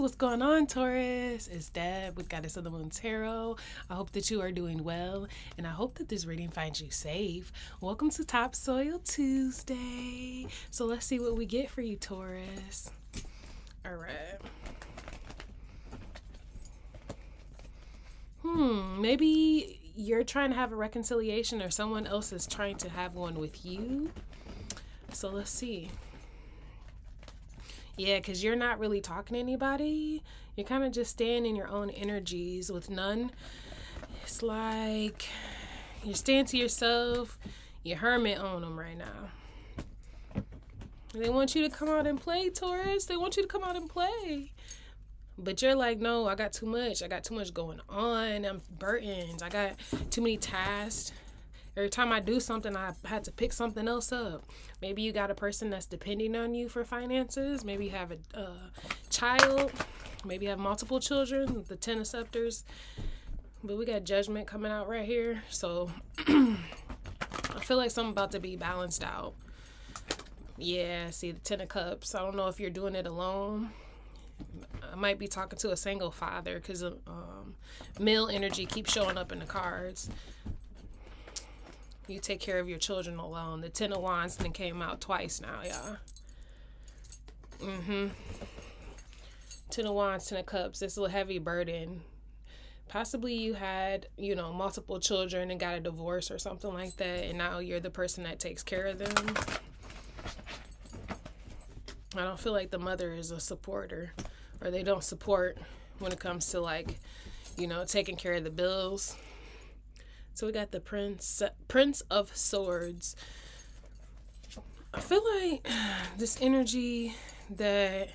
what's going on, Taurus? It's Deb with Goddess of the Moon Tarot. I hope that you are doing well, and I hope that this reading finds you safe. Welcome to Topsoil Tuesday. So let's see what we get for you, Taurus. All right. Hmm, maybe you're trying to have a reconciliation, or someone else is trying to have one with you. So let's see. Yeah, because you're not really talking to anybody. You're kind of just staying in your own energies with none. It's like you're staying to yourself. You're hermit on them right now. They want you to come out and play, Taurus. They want you to come out and play. But you're like, no, I got too much. I got too much going on. I'm burdened. I got too many tasks. Every time I do something, I had to pick something else up. Maybe you got a person that's depending on you for finances. Maybe you have a child. Maybe you have multiple children. The Ten of Scepters. But we got Judgment coming out right here. So I feel like something about to be balanced out. Yeah, see the Ten of Cups. I don't know if you're doing it alone. I might be talking to a single father because um, male energy keeps showing up in the cards. You take care of your children alone. The Ten of Wands then came out twice now, y'all. Mm-hmm. Ten of Wands, Ten of Cups. It's a heavy burden. Possibly you had, you know, multiple children and got a divorce or something like that, and now you're the person that takes care of them. I don't feel like the mother is a supporter, or they don't support when it comes to like, you know, taking care of the bills. So we got the Prince Prince of Swords. I feel like this energy that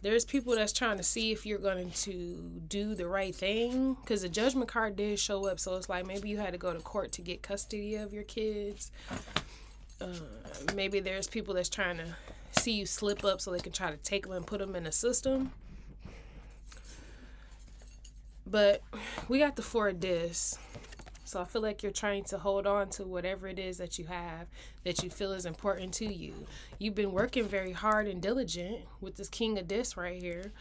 there's people that's trying to see if you're going to do the right thing because the judgment card did show up. So it's like maybe you had to go to court to get custody of your kids. Uh, maybe there's people that's trying to see you slip up so they can try to take them and put them in a system. But we got the four of discs so I feel like you're trying to hold on to whatever it is that you have that you feel is important to you. You've been working very hard and diligent with this King of Discs right here.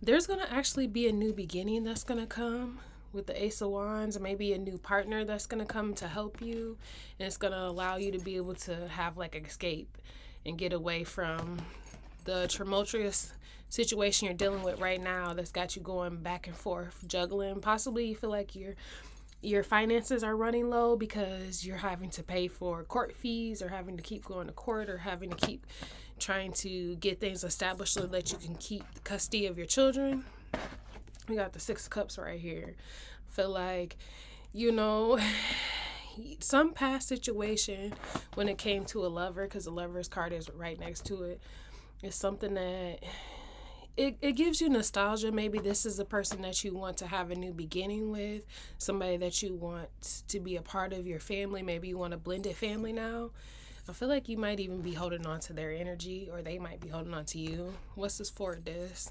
There's going to actually be a new beginning that's going to come with the Ace of Wands, maybe a new partner that's going to come to help you. And it's going to allow you to be able to have like escape and get away from the tumultuous situation you're dealing with right now that's got you going back and forth, juggling. Possibly you feel like you're your finances are running low because you're having to pay for court fees or having to keep going to court or having to keep trying to get things established so that you can keep custody of your children. We got the Six Cups right here. Feel like, you know, some past situation when it came to a lover, because the lover's card is right next to it, is something that it, it gives you nostalgia. Maybe this is a person that you want to have a new beginning with, somebody that you want to be a part of your family. Maybe you want a blended family now. I feel like you might even be holding on to their energy or they might be holding on to you. What's this for this?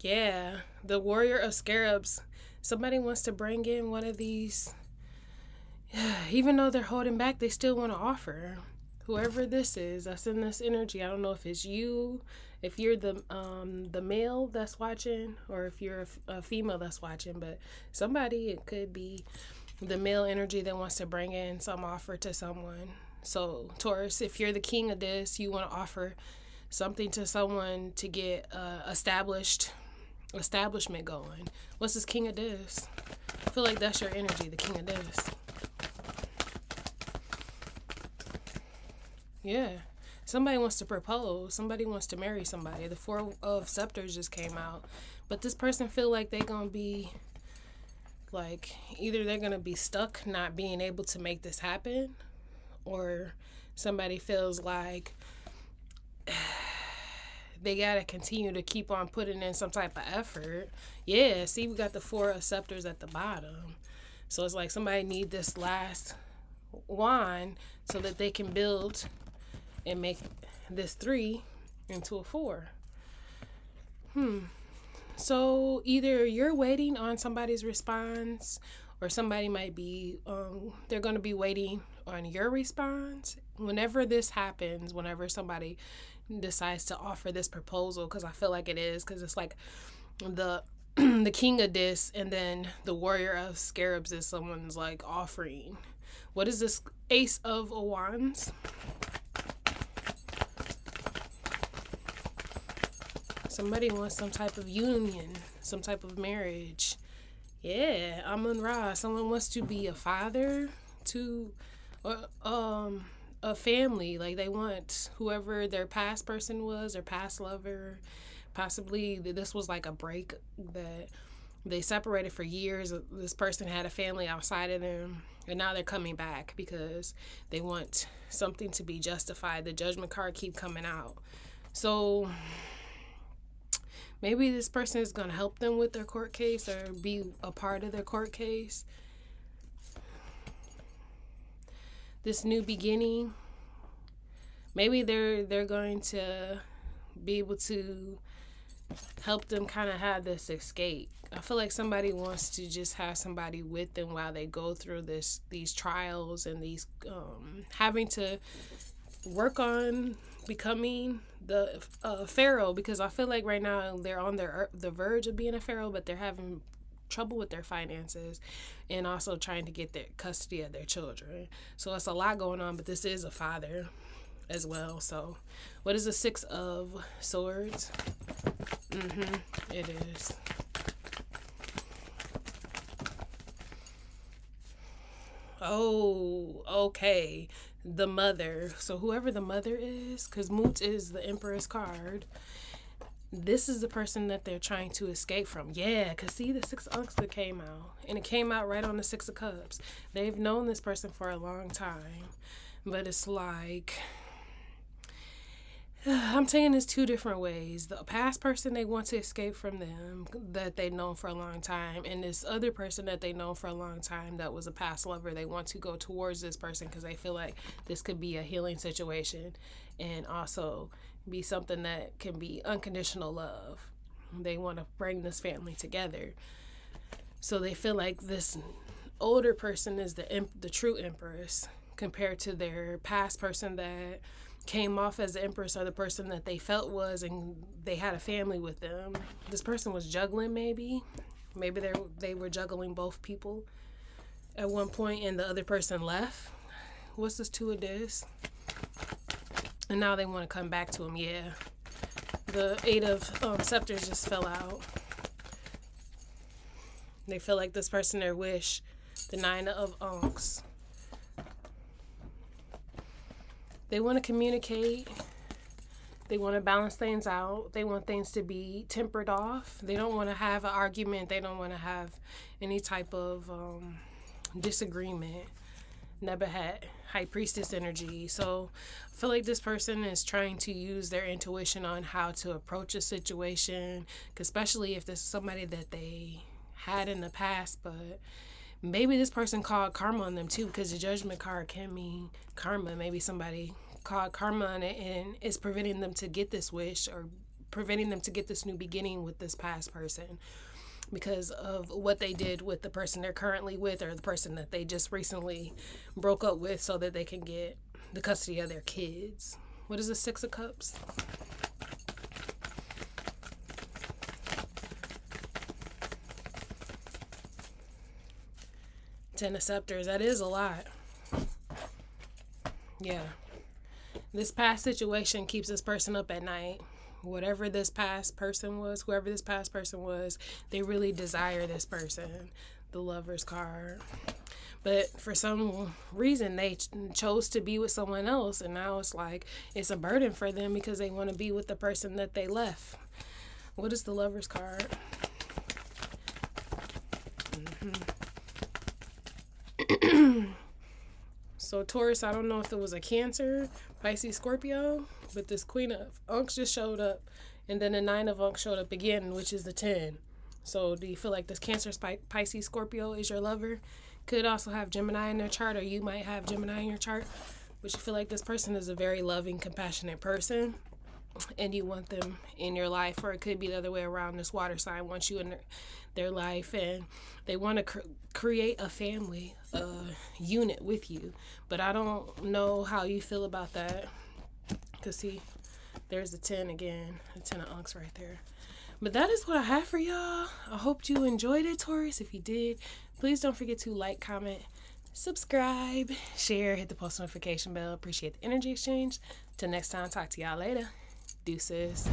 Yeah, the warrior of scarabs somebody wants to bring in one of these, even though they're holding back, they still want to offer. Whoever this is that's in this energy, I don't know if it's you, if you're the um the male that's watching, or if you're a, a female that's watching, but somebody it could be the male energy that wants to bring in some offer to someone. So Taurus, if you're the king of discs, you want to offer something to someone to get uh, established establishment going. What's this king of discs? I feel like that's your energy, the king of discs. Yeah. Somebody wants to propose. Somebody wants to marry somebody. The four of scepters just came out. But this person feel like they're going to be like either they're going to be stuck not being able to make this happen or somebody feels like they gotta continue to keep on putting in some type of effort. Yeah, see, we got the four scepters at the bottom. So it's like somebody need this last wand so that they can build and make this three into a four. Hmm. So either you're waiting on somebody's response or somebody might be um, they're going to be waiting on your response whenever this happens whenever somebody decides to offer this proposal because i feel like it is because it's like the the king of discs and then the warrior of scarabs is someone's like offering. What is this ace of wands? Somebody wants some type of union some type of marriage. Yeah amun ra someone wants to be a father to or um a family like they want whoever their past person was their past lover. Possibly this was like a break that they separated for years. This person had a family outside of them and now they're coming back because they want something to be justified. The judgment card keep coming out. So maybe this person is going to help them with their court case or be a part of their court case this new beginning maybe they're they're going to be able to help them kind of have this escape. I feel like somebody wants to just have somebody with them while they go through this these trials and these um, having to work on becoming the uh, pharaoh because I feel like right now they're on their the verge of being a pharaoh, but they're having trouble with their finances and also trying to get their custody of their children. So it's a lot going on, but this is a father as well. So, what is the Six of Swords? Mm-hmm. It is. Oh, okay. The mother. So whoever the mother is, because Mut is the Empress card. This is the person that they're trying to escape from. Yeah, because see the Six of that came out. And it came out right on the Six of Cups. They've known this person for a long time. But it's like I'm saying this two different ways. The past person they want to escape from them that they've known for a long time, and this other person that they know for a long time that was a past lover. They want to go towards this person because they feel like this could be a healing situation, and also be something that can be unconditional love. They want to bring this family together, so they feel like this older person is the the true empress compared to their past person that came off as the empress or the person that they felt was and they had a family with them. This person was juggling maybe. Maybe they they were juggling both people at one point and the other person left. What's this two of this and now they want to come back to him yeah the eight of um, scepters just fell out they feel like this person their wish the nine of unks They want to communicate. They want to balance things out. They want things to be tempered off. They don't want to have an argument. They don't want to have any type of um, disagreement. Never had high priestess energy. So I feel like this person is trying to use their intuition on how to approach a situation, especially if there's somebody that they had in the past, but maybe this person called karma on them too because the judgment card can mean karma maybe somebody called karma on it and is preventing them to get this wish or preventing them to get this new beginning with this past person because of what they did with the person they're currently with or the person that they just recently broke up with so that they can get the custody of their kids what is the six of cups Ten of Scepters. That is a lot. Yeah. This past situation keeps this person up at night. Whatever this past person was, whoever this past person was, they really desire this person. The lover's card. But for some reason, they ch- chose to be with someone else. And now it's like it's a burden for them because they want to be with the person that they left. What is the lover's card? Mm-hmm. So Taurus, I don't know if it was a Cancer, Pisces, Scorpio, but this Queen of Unks just showed up, and then the Nine of Unks showed up again, which is the Ten. So do you feel like this Cancer, Pisces, Scorpio is your lover? Could also have Gemini in their chart, or you might have Gemini in your chart, but you feel like this person is a very loving, compassionate person. And you want them in your life, or it could be the other way around. This water sign wants you in their, life, and they want to cr- create a family, a unit with you. But I don't know how you feel about that. Cause see, there's the ten again, the ten of unks right there. But that is what I have for y'all. I hope you enjoyed it, Taurus. If you did, please don't forget to like, comment, subscribe, share, hit the post notification bell. Appreciate the energy exchange. Till next time, talk to y'all later. Deuces.